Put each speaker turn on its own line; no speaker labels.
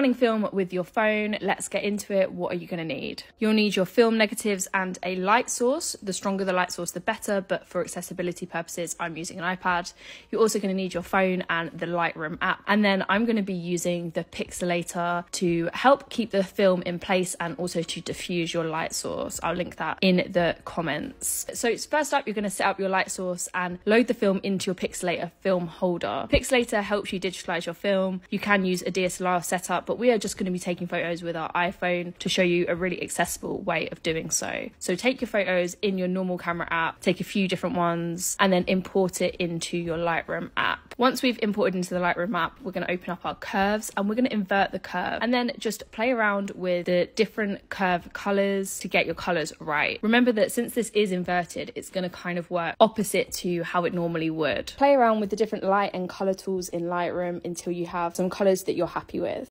scanning film with your phone, let's get into it. What are you going to need? You'll need your film negatives and a light source. The stronger the light source, the better, but for accessibility purposes, I'm using an iPad. You're also going to need your phone and the Lightroom app. And then I'm going to be using the Pixl-latr to help keep the film in place and also to diffuse your light source. I'll link that in the comments. So first up, you're going to set up your light source and load the film into your Pixl-latr film holder. Pixl-latr helps you digitalize your film. You can use a DSLR setup, but we are just going to be taking photos with our iPhone to show you a really accessible way of doing so. So take your photos in your normal camera app, take a few different ones, and then import it into your Lightroom app. Once we've imported into the Lightroom app, we're going to open up our curves and we're going to invert the curve and then just play around with the different curve colors to get your colors right. Remember that since this is inverted, it's going to kind of work opposite to how it normally would. Play around with the different light and color tools in Lightroom until you have some colors that you're happy with.